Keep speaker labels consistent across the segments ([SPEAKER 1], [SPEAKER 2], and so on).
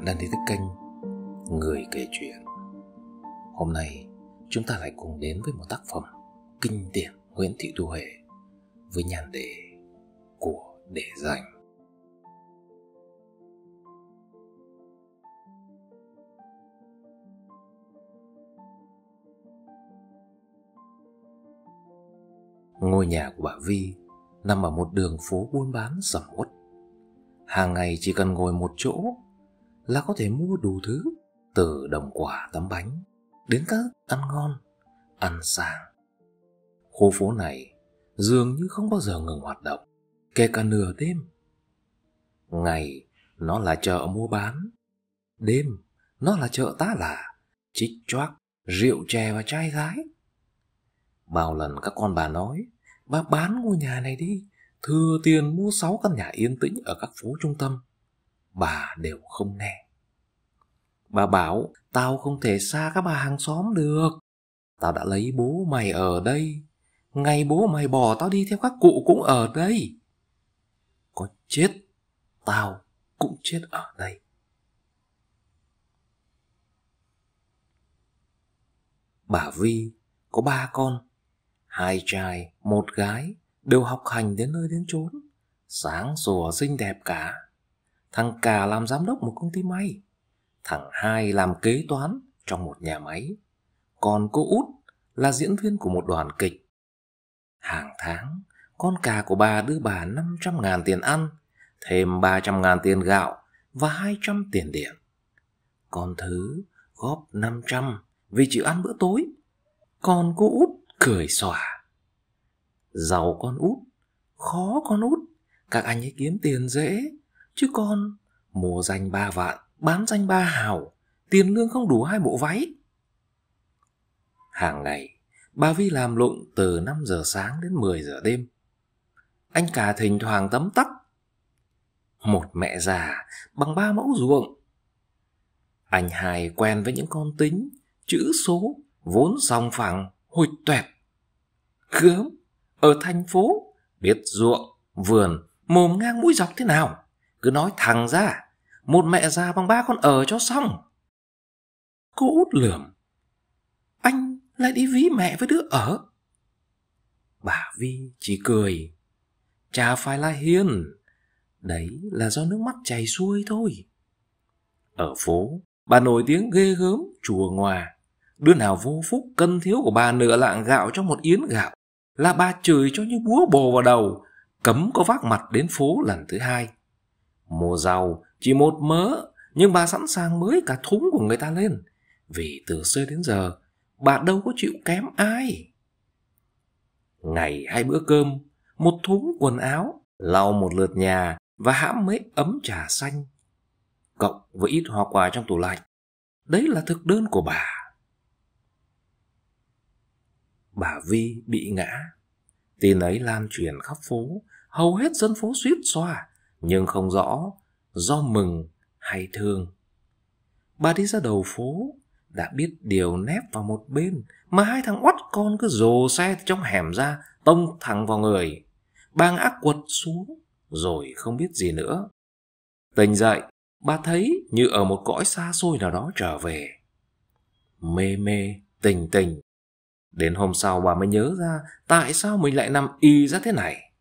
[SPEAKER 1] Bạn đang đến với kênh Người kể chuyện Hôm nay, chúng ta lại cùng đến với một tác phẩm kinh điển Nguyễn Thị Thu Huệ với nhan đề của để dành. Ngôi nhà của bà Vi nằm ở một đường phố buôn bán sầm uất. Hàng ngày chỉ cần ngồi một chỗ là có thể mua đủ thứ từ đồng quả tấm bánh đến các ăn ngon, ăn sang. Khu phố này dường như không bao giờ ngừng hoạt động, kể cả nửa đêm. Ngày nó là chợ mua bán, đêm nó là chợ tá lả, chích choác, rượu chè và trai gái. Bao lần các con bà nói, bà bán ngôi nhà này đi, thừa tiền mua sáu căn nhà yên tĩnh ở các phố trung tâm. Bà đều không nghe. Bà bảo, tao không thể xa các bà hàng xóm được. Tao đã lấy bố mày ở đây. Ngày bố mày bỏ tao đi theo các cụ cũng ở đây. Có chết, tao cũng chết ở đây. Bà Vi có ba con, hai trai, một gái, đều học hành đến nơi đến chốn, sáng sủa xinh đẹp cả. Thằng cả làm giám đốc một công ty may, thằng hai làm kế toán trong một nhà máy, còn cô út là diễn viên của một đoàn kịch. Hàng tháng, con cà của bà đưa bà 500 ngàn tiền ăn, thêm 300 ngàn tiền gạo và 200 tiền điện. Con thứ góp 500 vì chịu ăn bữa tối. Còn cô út cười xòa. Giàu con út, khó con út, các anh ấy kiếm tiền dễ, chứ con mua danh ba vạn, bán danh ba hào, tiền lương không đủ hai bộ váy. Hàng ngày, bà Vi làm lụng từ 5 giờ sáng đến 10 giờ đêm. Anh cả thỉnh thoảng tấm tắc. Một mẹ già bằng ba mẫu ruộng. Anh hai quen với những con tính, chữ số, vốn song phẳng, hụt tuẹt. Gớm, ở thành phố, biết ruộng, vườn, mồm ngang mũi dọc thế nào. Cứ nói thẳng ra, một mẹ già bằng ba con ở cho xong. Cô út lườm. Anh lại đi ví mẹ với đứa ở. Bà Vi chỉ cười. Chả phải là hiền. Đấy là do nước mắt chảy xuôi thôi. Ở phố, bà nổi tiếng ghê gớm, chùa ngoà. Đứa nào vô phúc cân thiếu của bà nửa lạng gạo cho một yến gạo là bà chửi cho như búa bồ vào đầu, cấm có vác mặt đến phố lần thứ hai. Mua rau chỉ một mớ, nhưng bà sẵn sàng mới cả thúng của người ta lên. Vì từ xưa đến giờ, bà đâu có chịu kém ai. Ngày hai bữa cơm, một thúng quần áo, lau một lượt nhà và hãm mấy ấm trà xanh. Cộng với ít hoa quả trong tủ lạnh. Đấy là thực đơn của bà. Bà Vi bị ngã. Tin ấy lan truyền khắp phố, hầu hết dân phố suýt xoa, nhưng không rõ do mừng hay thương. Bà đi ra đầu phố, đã biết điều nép vào một bên, mà hai thằng oắt con cứ rồ xe trong hẻm ra, tông thẳng vào người. Bà ngã quật xuống, rồi không biết gì nữa. Tỉnh dậy, bà thấy như ở một cõi xa xôi nào đó trở về. Mê mê, tình tình. Đến hôm sau bà mới nhớ ra tại sao mình lại nằm y ra thế này.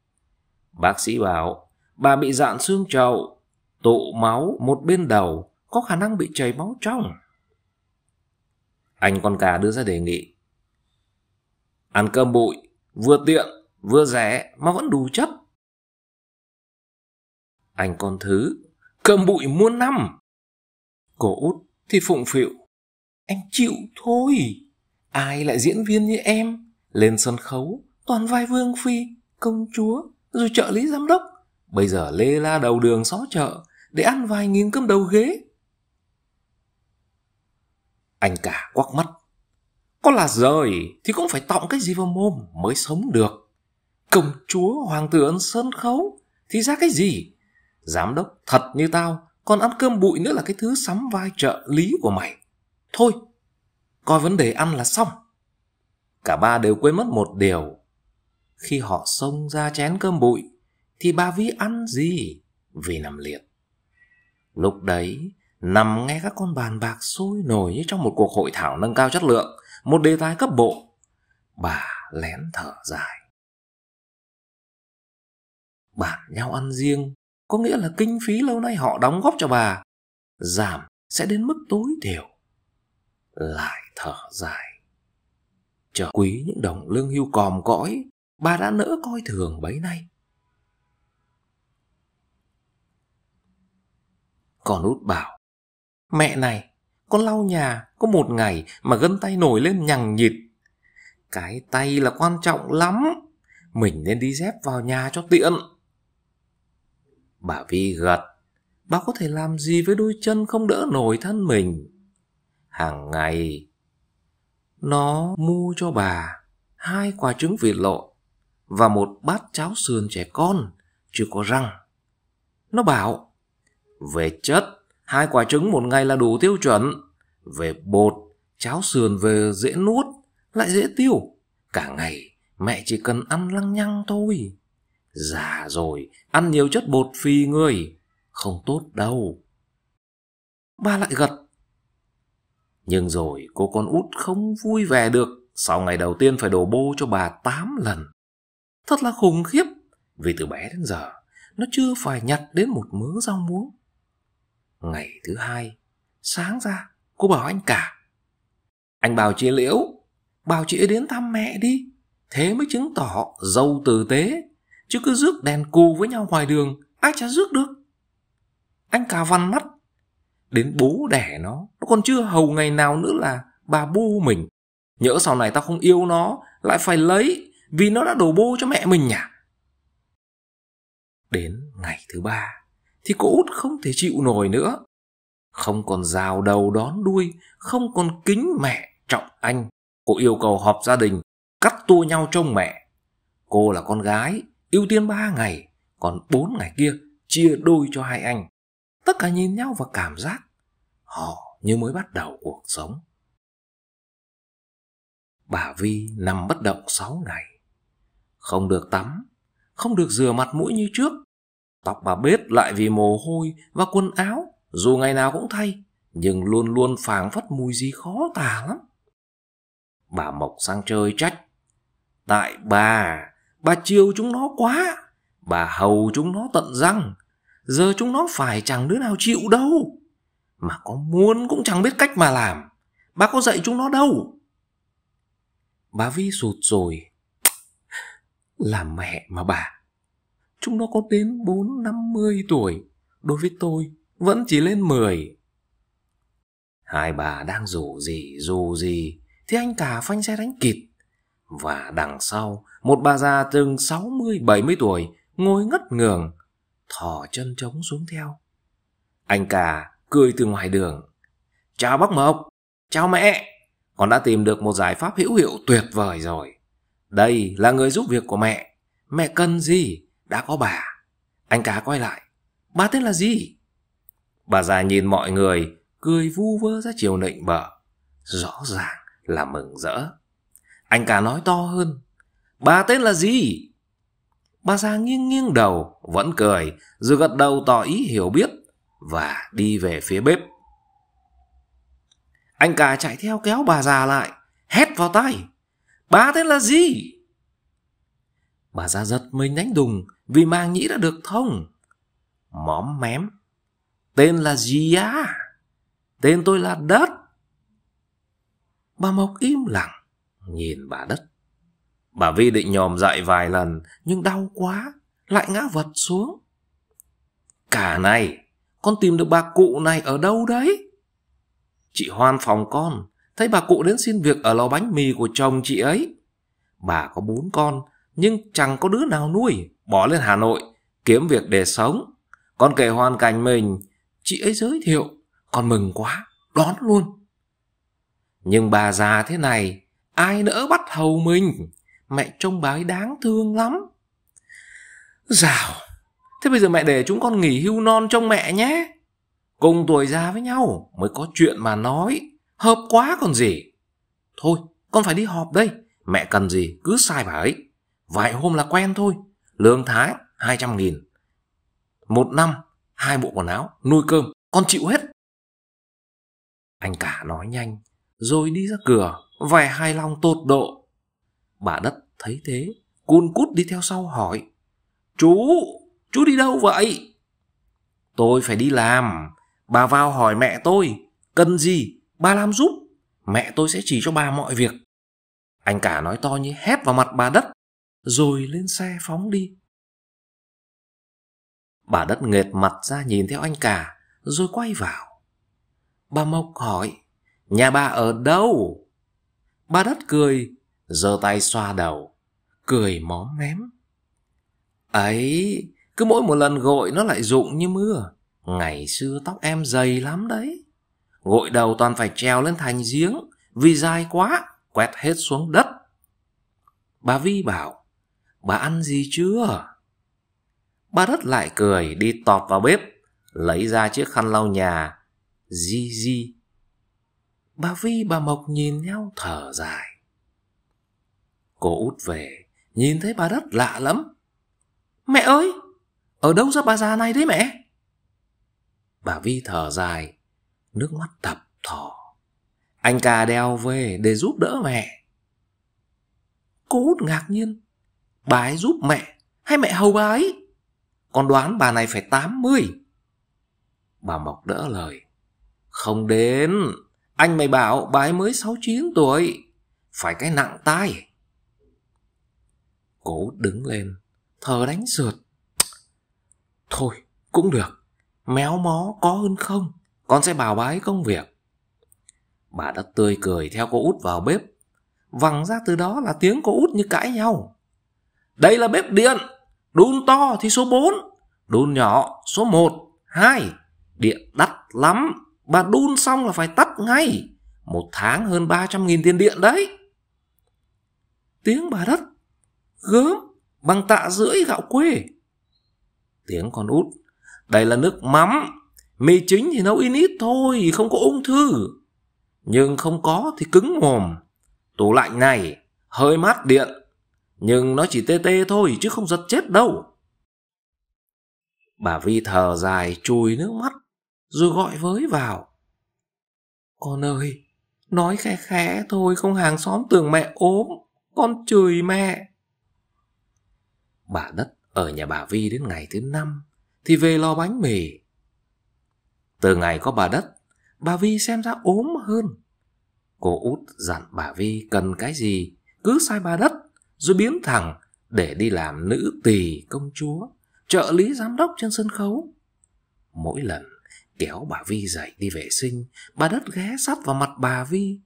[SPEAKER 1] Bác sĩ bảo bà bị dạn xương trậu, tụ máu một bên đầu, có khả năng bị chảy máu trong. Anh con cà đưa ra đề nghị. Ăn cơm bụi, vừa tiện, vừa rẻ mà vẫn đủ chất. Anh con thứ, cơm bụi muôn năm. Cổ út thì phụng phịu. em chịu thôi. Ai lại diễn viên như em, lên sân khấu, toàn vai vương phi, công chúa, rồi trợ lý giám đốc. Bây giờ lê la đầu đường xó chợ để ăn vài nghìn cơm đầu ghế. Anh cả quắc mắt. Có là rời thì cũng phải tọng cái gì vào mồm mới sống được. Công chúa hoàng tử ấn sân khấu thì ra cái gì? Giám đốc thật như tao còn ăn cơm bụi nữa là cái thứ sắm vai trợ lý của mày. Thôi, coi vấn đề ăn là xong. Cả ba đều quên mất một điều. Khi họ xông ra chén cơm bụi, thì bà Vi ăn gì? Vì nằm liệt. Lúc đấy, nằm nghe các con bàn bạc sôi nổi như trong một cuộc hội thảo nâng cao chất lượng, một đề tài cấp bộ. Bà lén thở dài. Bản nhau ăn riêng có nghĩa là kinh phí lâu nay họ đóng góp cho bà giảm sẽ đến mức tối thiểu. Lại thở dài. Chờ quý những đồng lương hưu còm cõi, bà đã nỡ coi thường bấy nay. Còn út bảo, mẹ này, con lau nhà có một ngày mà gân tay nổi lên nhằng nhịt. Cái tay là quan trọng lắm, mình nên đi dép vào nhà cho tiện. Bà Vi gật, bà có thể làm gì với đôi chân không đỡ nổi thân mình. Hàng ngày, nó mua cho bà hai quả trứng vịt lộn và một bát cháo sườn trẻ con, chưa có răng. Nó bảo, về chất, hai quả trứng một ngày là đủ tiêu chuẩn. Về bột, cháo sườn về dễ nuốt, lại dễ tiêu. Cả ngày, mẹ chỉ cần ăn lăng nhăng thôi. Già rồi, ăn nhiều chất bột phì người, không tốt đâu. Ba lại gật. Nhưng rồi cô con út không vui vẻ được sau ngày đầu tiên phải đổ bô cho bà 8 lần. Thật là khủng khiếp, vì từ bé đến giờ nó chưa phải nhặt đến một mớ rau muống. Ờ. Ngày thứ hai, sáng ra, cô bảo anh cả. Anh bảo chị Liễu, bảo chị đến thăm mẹ đi. Thế mới chứng tỏ dâu tử tế, chứ cứ rước đèn cù với nhau ngoài đường, ai chả rước được. Anh cả văn mắt, đến bố đẻ nó, nó còn chưa hầu ngày nào nữa là bà bu mình. Nhỡ sau này tao không yêu nó, lại phải lấy, vì nó đã đổ bô cho mẹ mình nhỉ? Đến ngày thứ ba, thì cô út không thể chịu nổi nữa. Không còn rào đầu đón đuôi, không còn kính mẹ trọng anh. Cô yêu cầu họp gia đình, cắt tua nhau trông mẹ. Cô là con gái, ưu tiên ba ngày, còn bốn ngày kia chia đôi cho hai anh. Tất cả nhìn nhau và cảm giác họ như mới bắt đầu cuộc sống. Bà Vi nằm bất động sáu ngày. Không được tắm, không được rửa mặt mũi như trước, Tóc bà bết lại vì mồ hôi và quần áo, dù ngày nào cũng thay, nhưng luôn luôn phảng phất mùi gì khó tả lắm. Bà Mộc sang chơi trách. Tại bà, bà chiều chúng nó quá, bà hầu chúng nó tận răng, giờ chúng nó phải chẳng đứa nào chịu đâu. Mà có muốn cũng chẳng biết cách mà làm, bà có dạy chúng nó đâu. Bà Vi sụt rồi. Làm mẹ mà bà Chúng nó có đến bốn năm mươi tuổi. Đối với tôi, vẫn chỉ lên mười. Hai bà đang rủ gì, dù gì, thì anh cả phanh xe đánh kịp. Và đằng sau, một bà già từng sáu mươi bảy mươi tuổi, ngồi ngất ngường, thò chân trống xuống theo. Anh cả cười từ ngoài đường. Chào bác Mộc, chào mẹ. Con đã tìm được một giải pháp hữu hiệu tuyệt vời rồi. Đây là người giúp việc của mẹ. Mẹ cần gì? Đã có bà. Anh cá quay lại. Bà tên là gì? Bà già nhìn mọi người, cười vu vơ ra chiều nịnh bợ. Rõ ràng là mừng rỡ. Anh cả nói to hơn. Bà tên là gì? Bà già nghiêng nghiêng đầu, vẫn cười, rồi gật đầu tỏ ý hiểu biết và đi về phía bếp. Anh cả chạy theo kéo bà già lại, hét vào tay. Bà tên là gì? Bà già giật mình đánh đùng, vì mang nhĩ đã được thông. Móm mém. Tên là gì á? Tên tôi là Đất. Bà Mộc im lặng, nhìn bà Đất. Bà Vi định nhòm dậy vài lần, nhưng đau quá, lại ngã vật xuống. Cả này, con tìm được bà cụ này ở đâu đấy? Chị hoan phòng con, thấy bà cụ đến xin việc ở lò bánh mì của chồng chị ấy. Bà có bốn con, nhưng chẳng có đứa nào nuôi, bỏ lên Hà Nội, kiếm việc để sống. Con kể hoàn cảnh mình, chị ấy giới thiệu, con mừng quá, đón luôn. Nhưng bà già thế này, ai nỡ bắt hầu mình, mẹ trông bà ấy đáng thương lắm. Dào, thế bây giờ mẹ để chúng con nghỉ hưu non trông mẹ nhé. Cùng tuổi già với nhau mới có chuyện mà nói, hợp quá còn gì. Thôi, con phải đi họp đây, mẹ cần gì cứ sai bà ấy. Vài hôm là quen thôi. Lương thái 200 nghìn. Một năm, hai bộ quần áo, nuôi cơm, con chịu hết. Anh cả nói nhanh, rồi đi ra cửa, vẻ hài lòng tột độ. Bà đất thấy thế, cun cút đi theo sau hỏi. Chú, chú đi đâu vậy? Tôi phải đi làm, bà vào hỏi mẹ tôi, cần gì, bà làm giúp, mẹ tôi sẽ chỉ cho bà mọi việc. Anh cả nói to như hét vào mặt bà đất, rồi lên xe phóng đi. Bà đất nghệt mặt ra nhìn theo anh cả, rồi quay vào. Bà Mộc hỏi, nhà bà ở đâu? Bà đất cười, giơ tay xoa đầu, cười móm mém. Ấy, cứ mỗi một lần gội nó lại rụng như mưa. Ngày xưa tóc em dày lắm đấy. Gội đầu toàn phải treo lên thành giếng, vì dài quá, quét hết xuống đất. Bà Vi bảo, bà ăn gì chưa? Bà đất lại cười đi tọt vào bếp, lấy ra chiếc khăn lau nhà, di di. Bà Vi bà Mộc nhìn nhau thở dài. Cô út về, nhìn thấy bà đất lạ lắm. Mẹ ơi, ở đâu ra bà già này đấy mẹ? Bà Vi thở dài, nước mắt thập thỏ. Anh cà đeo về để giúp đỡ mẹ. Cô út ngạc nhiên. Bà ấy giúp mẹ hay mẹ hầu bà ấy? Con đoán bà này phải 80. Bà Mộc đỡ lời. Không đến. Anh mày bảo bà ấy mới 69 tuổi. Phải cái nặng tai. Cố đứng lên. Thờ đánh sượt. Thôi, cũng được. Méo mó có hơn không. Con sẽ bảo bà ấy công việc. Bà đã tươi cười theo cô út vào bếp Vẳng ra từ đó là tiếng cô út như cãi nhau. Đây là bếp điện, đun to thì số 4, đun nhỏ số 1, 2. Điện đắt lắm, bà đun xong là phải tắt ngay. Một tháng hơn 300.000 tiền điện đấy. Tiếng bà đất, gớm, bằng tạ rưỡi gạo quê. Tiếng con út, đây là nước mắm, mì chính thì nấu in ít thôi, không có ung thư. Nhưng không có thì cứng mồm, Tủ lạnh này hơi mát điện, nhưng nó chỉ tê tê thôi chứ không giật chết đâu. Bà Vi thở dài chùi nước mắt, rồi gọi với vào. Con ơi, nói khẽ khẽ thôi không hàng xóm tưởng mẹ ốm, con chửi mẹ. Bà Đất ở nhà bà Vi đến ngày thứ năm thì về lo bánh mì. Từ ngày có bà Đất, bà Vi xem ra ốm hơn. Cô út dặn bà Vi cần cái gì, cứ sai bà đất, rồi biến thẳng để đi làm nữ tỳ công chúa, trợ lý giám đốc trên sân khấu. Mỗi lần kéo bà Vi dậy đi vệ sinh, bà đất ghé sát vào mặt bà Vi.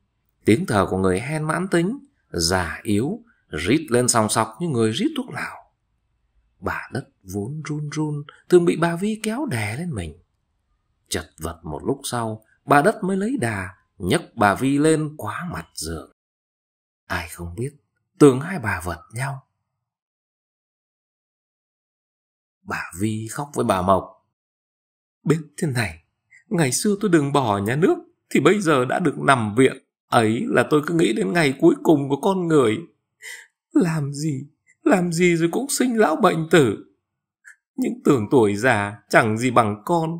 [SPEAKER 1] Tiếng thở của người hen mãn tính, già yếu, rít lên sòng sọc như người rít thuốc lào. Bà đất vốn run run, thường bị bà Vi kéo đè lên mình. Chật vật một lúc sau, bà đất mới lấy đà, nhấc bà Vi lên quá mặt giường. Ai không biết, tưởng hai bà vật nhau. Bà Vi khóc với bà Mộc. Biết thế này, ngày xưa tôi đừng bỏ nhà nước, thì bây giờ đã được nằm viện. Ấy là tôi cứ nghĩ đến ngày cuối cùng của con người. Làm gì, làm gì rồi cũng sinh lão bệnh tử. Những tưởng tuổi già chẳng gì bằng con.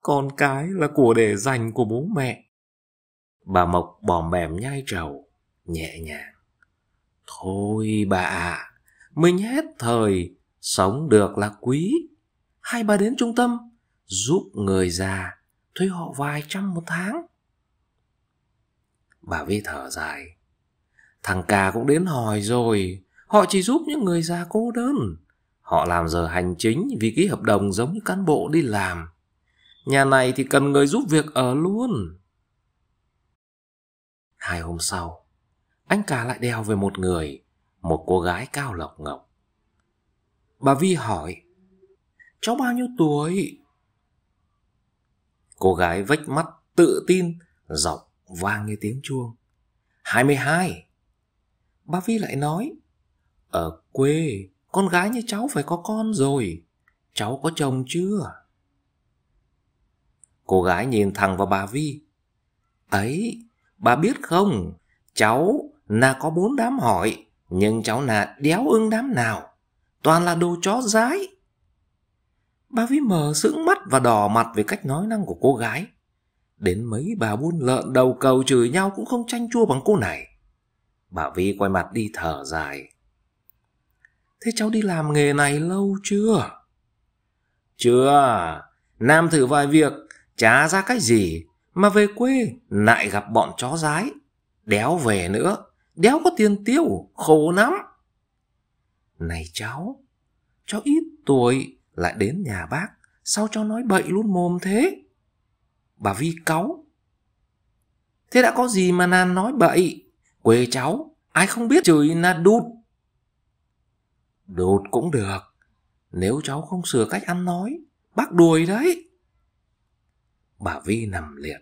[SPEAKER 1] Con cái là của để dành của bố mẹ. Bà Mộc bỏ mềm nhai trầu, nhẹ nhàng. Thôi bà ạ, mình hết thời, sống được là quý. Hai bà đến trung tâm, giúp người già, thuê họ vài trăm một tháng. Bà Vi thở dài. Thằng cà cũng đến hỏi rồi, họ chỉ giúp những người già cô đơn. Họ làm giờ hành chính vì ký hợp đồng giống như cán bộ đi làm. Nhà này thì cần người giúp việc ở luôn. Hai hôm sau, anh cả lại đeo về một người, một cô gái cao lộc ngọc. Bà Vi hỏi, cháu bao nhiêu tuổi? Cô gái vách mắt tự tin, giọng vang như tiếng chuông. 22. Bà Vi lại nói, ở quê, con gái như cháu phải có con rồi. Cháu có chồng chưa? Cô gái nhìn thẳng vào bà Vi. Ấy, Bà biết không, cháu nà có bốn đám hỏi, nhưng cháu là đéo ưng đám nào. Toàn là đồ chó dái. Bà Vi mờ sững mắt và đỏ mặt về cách nói năng của cô gái. Đến mấy bà buôn lợn đầu cầu chửi nhau cũng không tranh chua bằng cô này. Bà Vi quay mặt đi thở dài. Thế cháu đi làm nghề này lâu chưa? Chưa, Nam thử vài việc, chả ra cái gì, mà về quê lại gặp bọn chó rái. Đéo về nữa, đéo có tiền tiêu, khổ lắm. Này cháu, cháu ít tuổi lại đến nhà bác, sao cháu nói bậy luôn mồm thế? Bà Vi cáu. Thế đã có gì mà nan nói bậy? Quê cháu, ai không biết chửi là đút. Đút cũng được, nếu cháu không sửa cách ăn nói, bác đuổi đấy. Bà Vi nằm liệt,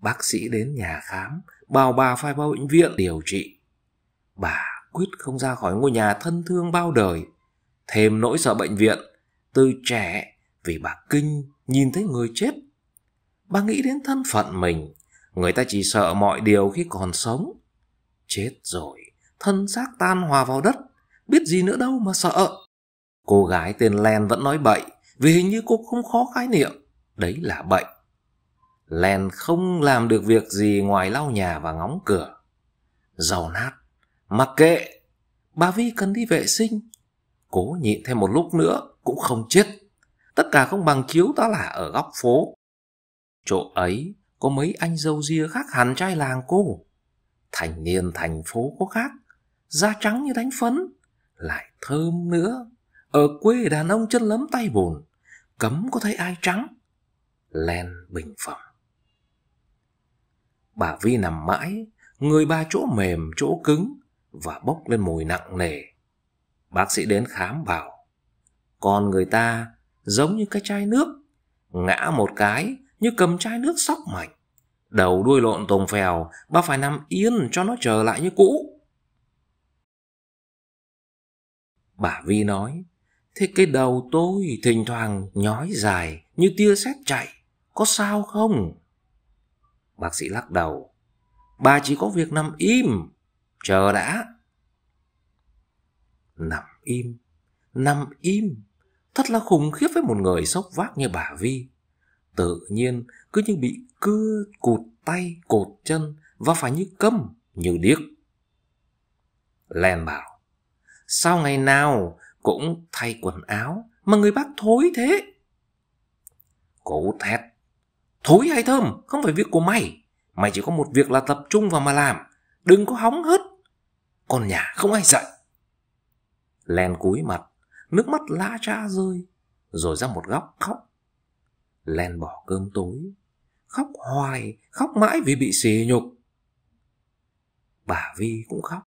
[SPEAKER 1] bác sĩ đến nhà khám, bảo bà phải vào bệnh viện điều trị. Bà quyết không ra khỏi ngôi nhà thân thương bao đời, thêm nỗi sợ bệnh viện, từ trẻ vì bà kinh nhìn thấy người chết. Bà nghĩ đến thân phận mình, người ta chỉ sợ mọi điều khi còn sống. Chết rồi, thân xác tan hòa vào đất, biết gì nữa đâu mà sợ. Cô gái tên Len vẫn nói bậy, vì hình như cô không khó khái niệm. Đấy là bệnh. Len không làm được việc gì ngoài lau nhà và ngóng cửa. giàu nát. Mặc kệ. Bà Vi cần đi vệ sinh. Cố nhịn thêm một lúc nữa cũng không chết. Tất cả không bằng chiếu ta là ở góc phố. Chỗ ấy có mấy anh dâu ria khác hẳn trai làng cô. Thành niên thành phố có khác. Da trắng như đánh phấn. Lại thơm nữa. Ở quê đàn ông chân lấm tay bùn. Cấm có thấy ai trắng. Len bình phẩm. Bà Vi nằm mãi, người ba chỗ mềm, chỗ cứng và bốc lên mùi nặng nề. Bác sĩ đến khám bảo, con người ta giống như cái chai nước, ngã một cái như cầm chai nước sóc mạnh. Đầu đuôi lộn tùng phèo, bà phải nằm yên cho nó trở lại như cũ. Bà Vi nói, thế cái đầu tôi thỉnh thoảng nhói dài như tia sét chạy, có sao không? Bác sĩ lắc đầu. Bà chỉ có việc nằm im, chờ đã. Nằm im, nằm im, thật là khủng khiếp với một người sốc vác như bà Vi. Tự nhiên cứ như bị cưa cụt tay, cột chân và phải như câm, như điếc. Len bảo, sao ngày nào cũng thay quần áo mà người bác thối thế? Cố thét, Thối hay thơm, không phải việc của mày. Mày chỉ có một việc là tập trung vào mà làm. Đừng có hóng hớt. Còn nhà không ai dạy. Len cúi mặt, nước mắt la cha rơi, rồi ra một góc khóc. Len bỏ cơm tối, khóc hoài, khóc mãi vì bị xì nhục. Bà Vi cũng khóc.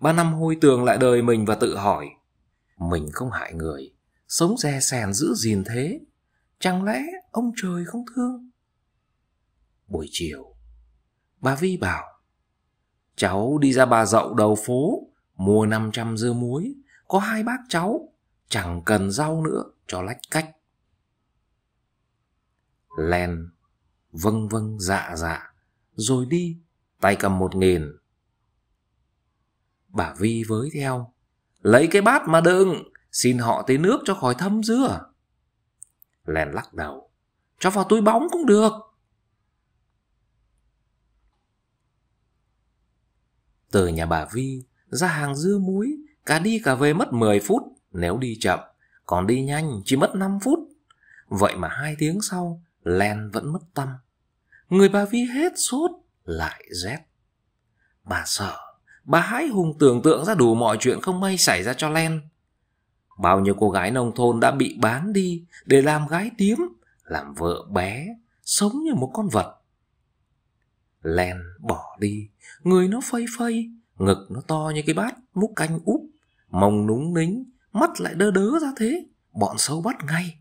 [SPEAKER 1] Ba năm hôi tường lại đời mình và tự hỏi. Mình không hại người, sống dè sèn giữ gìn thế. Chẳng lẽ ông trời không thương? Buổi chiều, bà Vi bảo, cháu đi ra bà dậu đầu phố, mua 500 dưa muối, có hai bác cháu, chẳng cần rau nữa cho lách cách. Len, vâng vâng dạ dạ, rồi đi, tay cầm một nghìn. Bà Vi với theo, lấy cái bát mà đựng xin họ tới nước cho khỏi thâm dưa. Len lắc đầu, cho vào túi bóng cũng được. Từ nhà bà Vi ra hàng dưa muối, cả đi cả về mất 10 phút nếu đi chậm, còn đi nhanh chỉ mất 5 phút. Vậy mà hai tiếng sau, Len vẫn mất tâm. Người bà Vi hết sốt, lại rét. Bà sợ, bà hãi hùng tưởng tượng ra đủ mọi chuyện không may xảy ra cho Len. Bao nhiêu cô gái nông thôn đã bị bán đi để làm gái điếm, làm vợ bé, sống như một con vật. Len bỏ đi, người nó phây phây, ngực nó to như cái bát múc canh úp, mông núng nính, mắt lại đơ đớ ra thế, bọn sâu bắt ngay.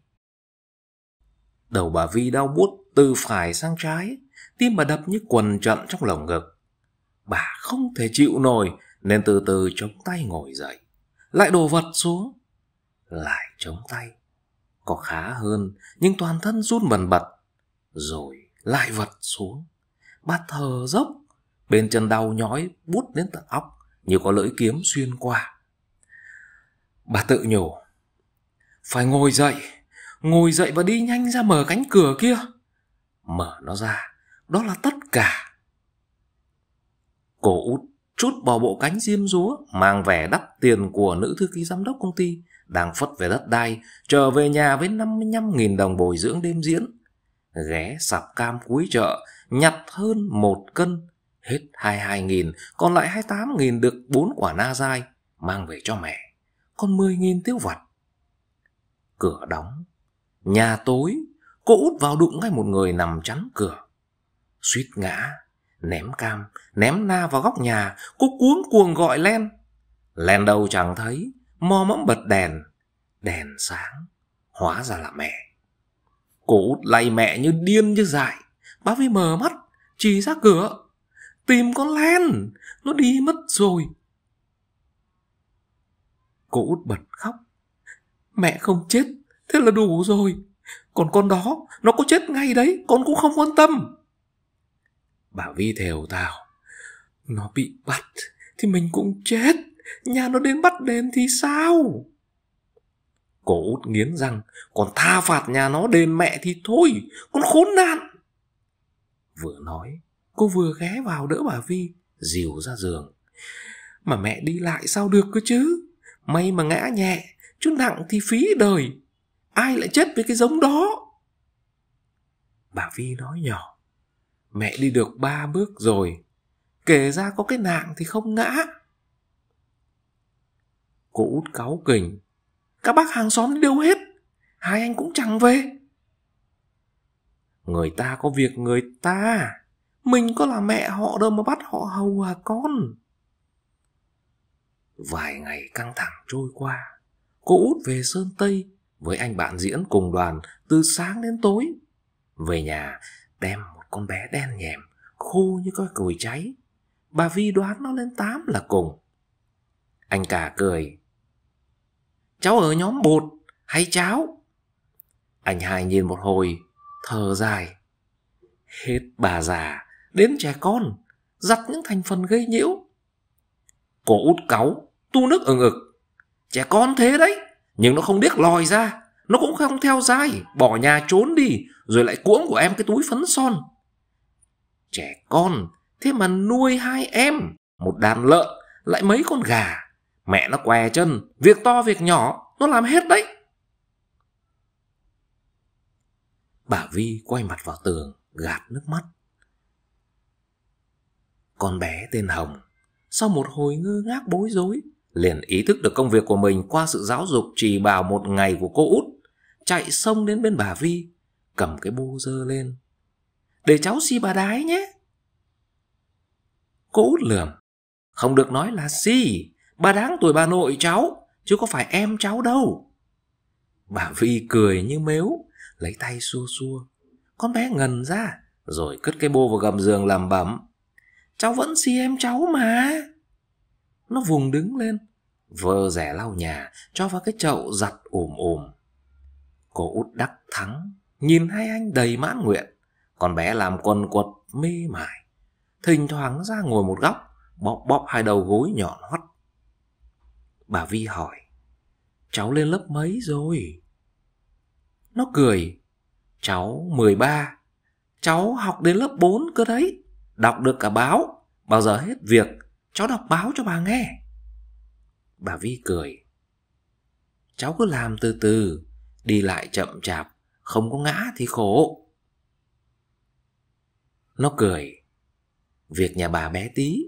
[SPEAKER 1] Đầu bà Vi đau buốt từ phải sang trái, tim bà đập như quần trận trong lồng ngực. Bà không thể chịu nổi nên từ từ chống tay ngồi dậy, lại đổ vật xuống, lại chống tay. Có khá hơn, nhưng toàn thân run bần bật, rồi lại vật xuống. Bà thở dốc, bên chân đau nhói bút đến tận óc như có lưỡi kiếm xuyên qua. Bà tự nhủ, phải ngồi dậy, ngồi dậy và đi nhanh ra mở cánh cửa kia. Mở nó ra, đó là tất cả. Cổ út chút bỏ bộ cánh diêm rúa, mang vẻ đắp tiền của nữ thư ký giám đốc công ty, đang phất về đất đai, trở về nhà với 55.000 đồng bồi dưỡng đêm diễn. Ghé sạp cam cuối chợ, nhặt hơn một cân, hết 22.000, còn lại 28.000 được bốn quả na dai, mang về cho mẹ, còn 10.000 tiêu vặt. Cửa đóng, nhà tối, cô út vào đụng ngay một người nằm chắn cửa. Suýt ngã, ném cam, ném na vào góc nhà, cô cuống cuồng gọi Len. Len đâu chẳng thấy, mò mẫm bật đèn, đèn sáng, hóa ra là mẹ. Cô út lay mẹ như điên như dại, bác Vi mở mắt, chỉ ra cửa. Tìm con Len, nó đi mất rồi. Cô út bật khóc. Mẹ không chết, thế là đủ rồi. Còn con đó, nó có chết ngay đấy, con cũng không quan tâm. Bà Vi thều thào. Nó bị bắt thì mình cũng chết. Nhà nó đến bắt đền thì sao? Cô út nghiến răng, còn tha phạt nhà nó đền mẹ thì thôi, con khốn nạn. Vừa nói, cô vừa ghé vào đỡ bà Vi, dìu ra giường. Mà mẹ đi lại sao được cơ chứ? May mà ngã nhẹ, chứ nặng thì phí đời. Ai lại chết với cái giống đó? Bà Vi nói nhỏ. Mẹ đi được ba bước rồi. Kể ra có cái nạn thì không ngã. Cô út cáu kỉnh. Các bác hàng xóm đi đâu hết? Hai anh cũng chẳng về. Người ta có việc người ta. Mình có là mẹ họ đâu mà bắt họ hầu à con. Vài ngày căng thẳng trôi qua. Cô út về Sơn Tây với anh bạn diễn cùng đoàn từ sáng đến tối. Về nhà đem một con bé đen nhèm, khô như coi cùi cháy. Bà Vi đoán nó lên tám là cùng. Anh cả cười. Cháu ở nhóm bột hay cháo? Anh hai nhìn một hồi, thở dài. Hết bà già, đến trẻ con, giặt những thành phần gây nhiễu. Cổ út cáu, tu nước ở ngực. Trẻ con thế đấy, nhưng nó không biết lòi ra. Nó cũng không theo dai, bỏ nhà trốn đi, rồi lại cuỗng của em cái túi phấn son. Trẻ con, thế mà nuôi hai em, một đàn lợn, lại mấy con gà. Mẹ nó què chân, việc to việc nhỏ, nó làm hết đấy. Bà Vi quay mặt vào tường, gạt nước mắt. Con bé tên Hồng, sau một hồi ngơ ngác bối rối, liền ý thức được công việc của mình qua sự giáo dục trì bảo một ngày của cô út, chạy xông đến bên bà Vi, cầm cái bô dơ lên. Để cháu si bà đái nhé. Cô út lườm, không được nói là si, bà đáng tuổi bà nội cháu, chứ có phải em cháu đâu. Bà Vi cười như mếu, lấy tay xua xua. Con bé ngần ra, rồi cất cái bô vào gầm giường làm bẩm. Cháu vẫn si em cháu mà. Nó vùng đứng lên, vơ rẻ lau nhà, cho vào cái chậu giặt ồm ồm. Cô út đắc thắng, nhìn hai anh đầy mãn nguyện, con bé làm quần quật mê mải. Thỉnh thoảng ra ngồi một góc, bóp bóp hai đầu gối nhọn hoắt. Bà Vi hỏi, cháu lên lớp mấy rồi? Nó cười, cháu 13, cháu học đến lớp 4 cơ đấy, đọc được cả báo, bao giờ hết việc, cháu đọc báo cho bà nghe. Bà Vi cười, cháu cứ làm từ từ, đi lại chậm chạp, không có ngã thì khổ. Nó cười, việc nhà bà bé tí,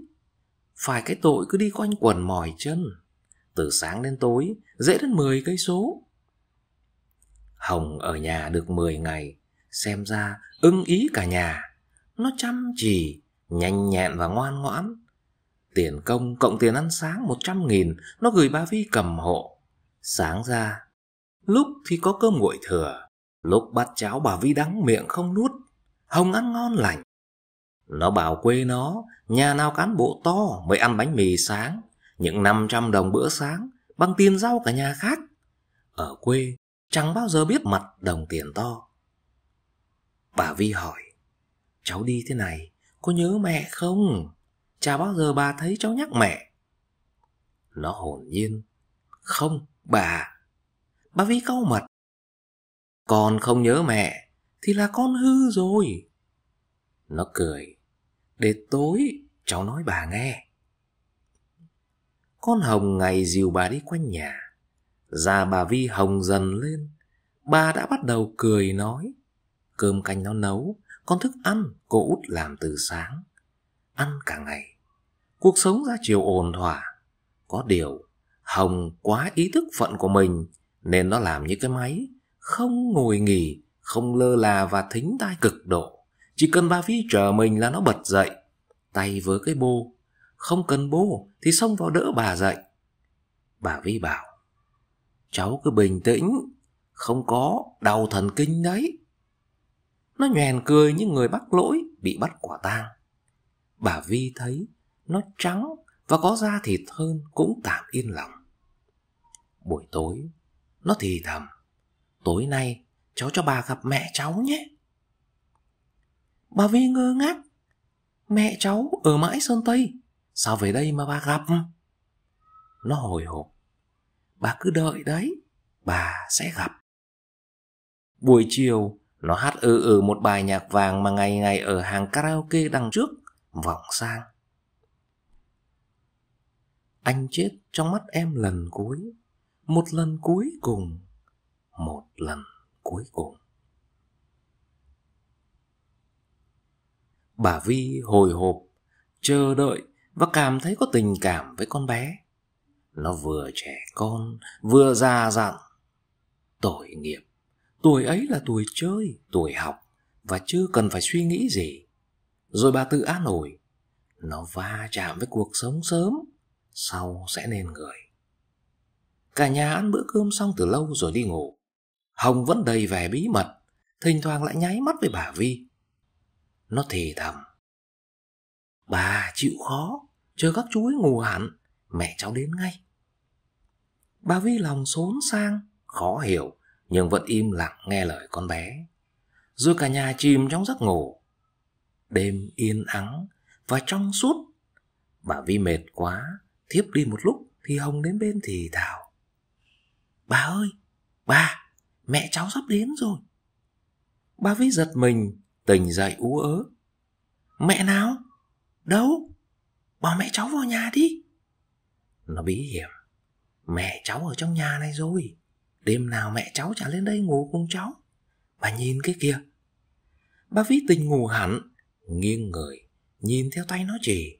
[SPEAKER 1] phải cái tội cứ đi quanh quần mỏi chân, từ sáng đến tối, dễ đến 10 cây số. Hồng ở nhà được 10 ngày, xem ra ưng ý cả nhà. Nó chăm chỉ, nhanh nhẹn và ngoan ngoãn. Tiền công cộng tiền ăn sáng 100 nghìn, nó gửi bà Vi cầm hộ. Sáng ra, lúc thì có cơm nguội thừa, lúc bắt cháo bà Vi đắng miệng không nuốt. Hồng ăn ngon lành. Nó bảo quê nó, nhà nào cán bộ to mới ăn bánh mì sáng, những 500 đồng bữa sáng, bằng tiền rau cả nhà khác. Ở quê, chẳng bao giờ biết mặt đồng tiền to. Bà Vi hỏi, cháu đi thế này, có nhớ mẹ không? Chả bao giờ bà thấy cháu nhắc mẹ. Nó hồn nhiên, không, bà. Bà Vi cau mật. Con không nhớ mẹ, thì là con hư rồi. Nó cười. Để tối cháu nói bà nghe. Con Hồng ngày dìu bà đi quanh nhà. Da bà Vi hồng dần lên. Bà đã bắt đầu cười nói. Cơm canh nó nấu, con thức ăn cô út làm từ sáng. Ăn cả ngày. Cuộc sống ra chiều ồn thỏa. Có điều, Hồng quá ý thức phận của mình nên nó làm như cái máy, không ngồi nghỉ, không lơ là và thính tai cực độ. Chỉ cần bà Vi chờ mình là nó bật dậy, tay với cái bô. Không cần bô thì xông vào đỡ bà dậy. Bà Vi bảo, cháu cứ bình tĩnh, không có đau thần kinh đấy. Nó nhoèn cười như người bắt lỗi bị bắt quả tang. Bà Vi thấy nó trắng và có da thịt hơn cũng tạm yên lòng. Buổi tối, nó thì thầm. Tối nay cháu cho bà gặp mẹ cháu nhé. Bà Vi ngơ ngác. Mẹ cháu ở mãi Sơn Tây, sao về đây mà bà gặp? Nó hồi hộp. Bà cứ đợi đấy, bà sẽ gặp. Buổi chiều, nó hát ừ, ừ một bài nhạc vàng mà ngày ngày ở hàng karaoke đằng trước, vọng sang. Anh chết trong mắt em lần cuối, một lần cuối cùng, một lần cuối cùng. Bà Vi hồi hộp, chờ đợi và cảm thấy có tình cảm với con bé. Nó vừa trẻ con, vừa già dặn. Tội nghiệp, tuổi ấy là tuổi chơi, tuổi học và chưa cần phải suy nghĩ gì. Rồi bà tự an ủi, nó va chạm với cuộc sống sớm, sau sẽ nên người. Cả nhà ăn bữa cơm xong từ lâu rồi đi ngủ. Hồng vẫn đầy vẻ bí mật, thỉnh thoảng lại nháy mắt với bà Vi. Nó thì thầm. Bà chịu khó, chờ các chú ấy ngủ hẳn, mẹ cháu đến ngay. Bà Vi lòng xốn sang, khó hiểu, nhưng vẫn im lặng nghe lời con bé. Rồi cả nhà chìm trong giấc ngủ. Đêm yên ắng và trong suốt. Bà Vi mệt quá, thiếp đi một lúc thì Hồng đến bên thì thào. Bà ơi, bà, mẹ cháu sắp đến rồi. Bà Vi giật mình, tỉnh dậy ú ớ. Mẹ nào? Đâu? Bảo mẹ cháu vào nhà đi. Nó bí hiểm. Mẹ cháu ở trong nhà này rồi. Đêm nào mẹ cháu trả lên đây ngủ cùng cháu. Bà nhìn cái kia. Bà Vi tình ngủ hẳn, nghiêng người, nhìn theo tay nó chỉ.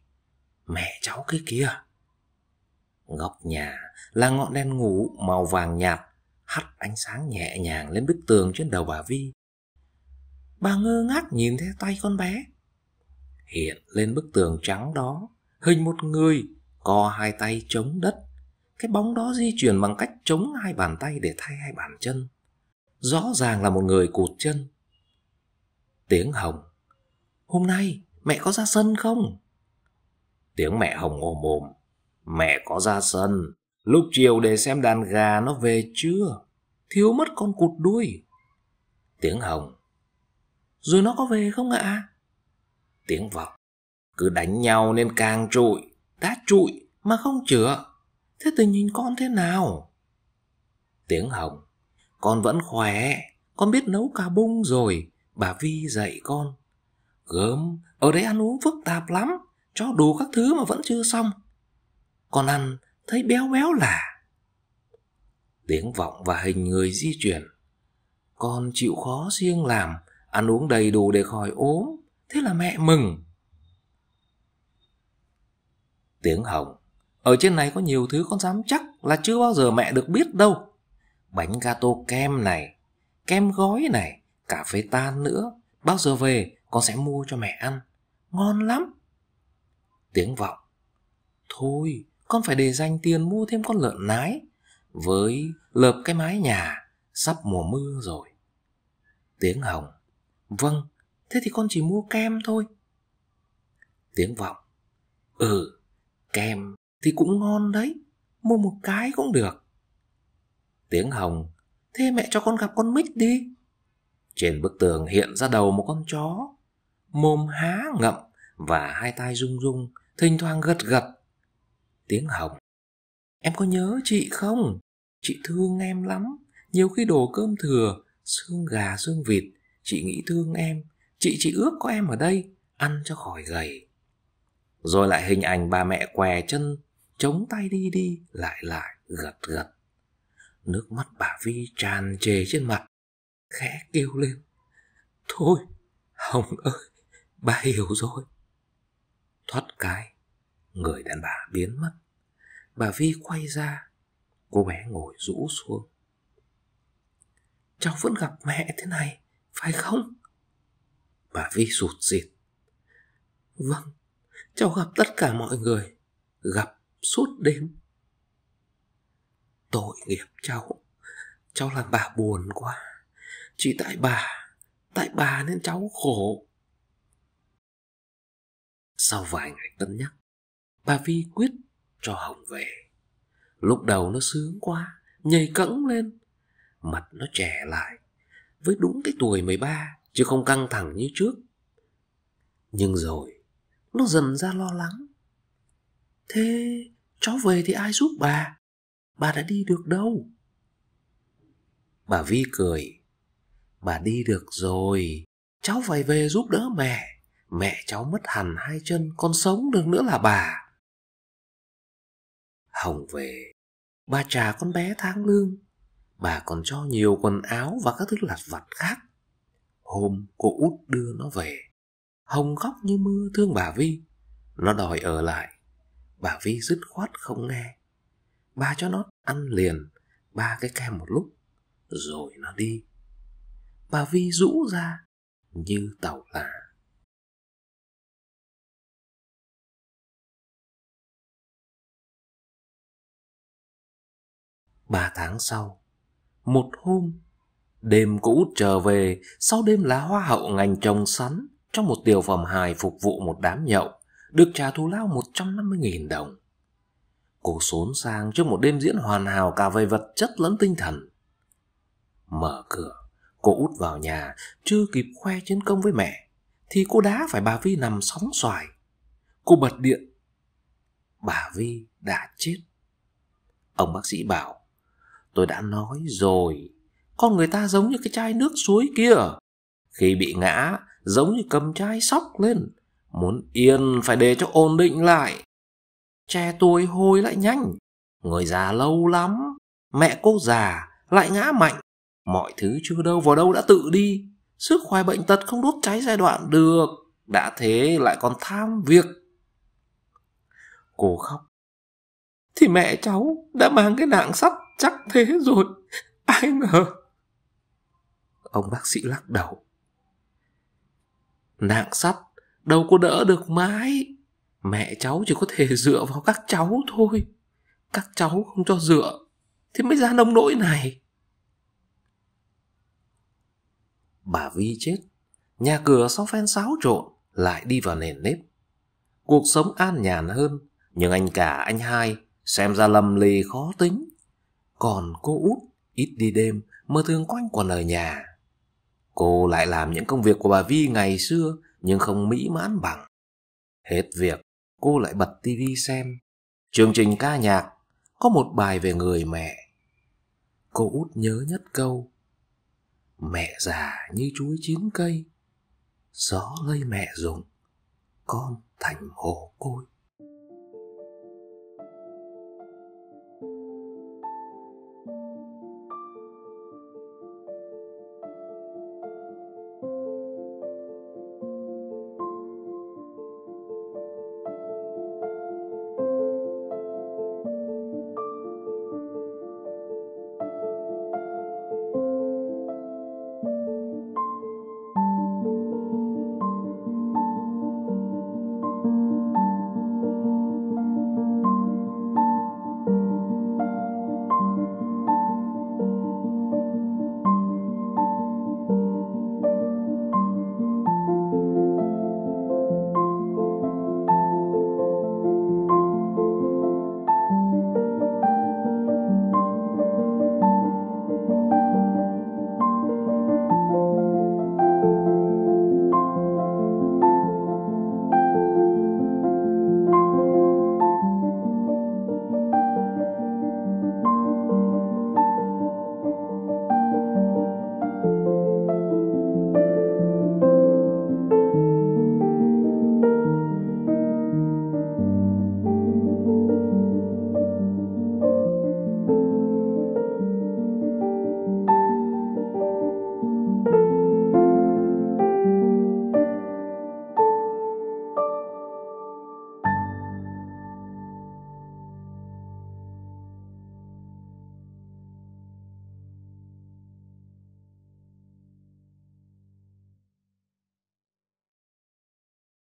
[SPEAKER 1] Mẹ cháu cái kia. Góc nhà là ngọn đèn ngủ màu vàng nhạt hắt ánh sáng nhẹ nhàng lên bức tường trên đầu bà Vi. Bà ngơ ngác nhìn theo tay con bé. Hiện lên bức tường trắng đó, hình một người co hai tay chống đất. Cái bóng đó di chuyển bằng cách chống hai bàn tay để thay hai bàn chân. Rõ ràng là một người cụt chân. Tiếng Hồng. Hôm nay mẹ có ra sân không? Tiếng mẹ Hồng ồm ồm. Mẹ có ra sân. Lúc chiều để xem đàn gà nó về chưa? Thiếu mất con cụt đuôi. Tiếng Hồng. Rồi nó có về không ạ? Tiếng vọng. Cứ đánh nhau nên càng trụi. Đã trụi mà không chữa. Thế tình hình con thế nào? Tiếng Hồng. Con vẫn khỏe. Con biết nấu cà bung rồi. Bà Vi dạy con. Gớm, ở đây ăn uống phức tạp lắm. Cho đủ các thứ mà vẫn chưa xong. Con ăn thấy béo béo lạ Tiếng vọng và hình người di chuyển. Con chịu khó riêng làm, ăn uống đầy đủ để khỏi ốm. Thế là mẹ mừng. Tiếng hồng. Ở trên này có nhiều thứ con dám chắc là chưa bao giờ mẹ được biết đâu. Bánh gato kem này, kem gói này, cà phê tan nữa. Bao giờ về con sẽ mua cho mẹ ăn. Ngon lắm. Tiếng vọng. Thôi, con phải để dành tiền mua thêm con lợn nái với lợp cái mái nhà sắp mùa mưa rồi. Tiếng Hồng. Vâng, thế thì con chỉ mua kem thôi. Tiếng Vọng. Ừ, kem thì cũng ngon đấy, mua một cái cũng được. Tiếng Hồng. Thế mẹ cho con gặp con mít đi. Trên bức tường hiện ra đầu một con chó, mồm há ngậm và hai tay rung rung, thỉnh thoảng gật gật tiếng Hồng. Em có nhớ chị không? Chị thương em lắm. Nhiều khi đổ cơm thừa, xương gà, xương vịt, chị nghĩ thương em. Chị chỉ ước có em ở đây, ăn cho khỏi gầy. Rồi lại hình ảnh bà mẹ què chân, chống tay đi đi, lại lại, gật gật. Nước mắt bà Vi tràn trề trên mặt, khẽ kêu lên. Thôi, Hồng ơi, bà hiểu rồi. Thoát cái, người đàn bà biến mất. Bà Vi quay ra, cô bé ngồi rũ xuống. Cháu vẫn gặp mẹ thế này, phải không? Bà Vi sụt sịt. Vâng, cháu gặp tất cả mọi người, gặp suốt đêm. Tội nghiệp cháu, cháu làm bà buồn quá. Chỉ tại bà, tại bà nên cháu khổ. Sau vài ngày cân nhắc, bà Vi quyết cho Hồng về. Lúc đầu nó sướng quá, nhảy cẫng lên. Mặt nó trẻ lại, với đúng cái tuổi 13, chứ không căng thẳng như trước. Nhưng rồi, nó dần ra lo lắng. Thế cháu về thì ai giúp bà? Bà đã đi được đâu? Bà Vi cười. Bà đi được rồi, cháu phải về giúp đỡ mẹ. Mẹ cháu mất hẳn hai chân, còn sống được nữa là bà. Hồng về, bà trả con bé tháng lương. Bà còn cho nhiều quần áo và các thứ lặt vặt khác. Hôm cô út đưa nó về. Hồng khóc như mưa thương bà Vi. Nó đòi ở lại. Bà Vi dứt khoát không nghe. Bà cho nó ăn liền ba cái kem một lúc. Rồi nó đi. Bà Vi rũ ra như tàu lạ. Ba tháng sau, một hôm, đêm cô út trở về sau đêm lá hoa hậu ngành trồng sắn trong một tiểu phẩm hài phục vụ một đám nhậu, được trả thù lao 150.000 đồng. Cô xốn sang trước một đêm diễn hoàn hảo cả về vật chất lẫn tinh thần. Mở cửa, cô út vào nhà, chưa kịp khoe chiến công với mẹ, thì cô đá phải bà Vi nằm sóng xoài. Cô bật điện. Bà Vi đã chết. Ông bác sĩ bảo, tôi đã nói rồi, con người ta giống như cái chai nước suối kia. Khi bị ngã, giống như cầm chai sóc lên. Muốn yên phải để cho ổn định lại. Trẻ tuổi hồi lại nhanh. Người già lâu lắm. Mẹ cô già lại ngã mạnh. Mọi thứ chưa đâu vào đâu đã tự đi. Sức khỏe bệnh tật không đốt cháy giai đoạn được. Đã thế lại còn tham việc. Cô khóc. Thì mẹ cháu đã mang cái nạng sắt chắc thế rồi. Ai ngờ. Ông bác sĩ lắc đầu nạng sắt đâu có đỡ được mãi. Mẹ cháu chỉ có thể dựa vào các cháu thôi. Các cháu không cho dựa, thì mới ra nông nỗi này. Bà vi chết. Nhà cửa sau phen xáo trộn lại đi vào nền nếp. Cuộc sống an nhàn hơn, nhưng anh cả anh hai xem ra lầm lì khó tính. Còn cô út ít đi đêm, mơ thường quanh quẩn ở nhà. Cô lại làm những công việc của bà Vi ngày xưa nhưng không mỹ mãn bằng. Hết việc, cô lại bật tivi xem. Chương trình ca nhạc có một bài về người mẹ. Cô út nhớ nhất câu Mẹ già như chuối chín cây Gió lây mẹ dùng Con thành hồ côi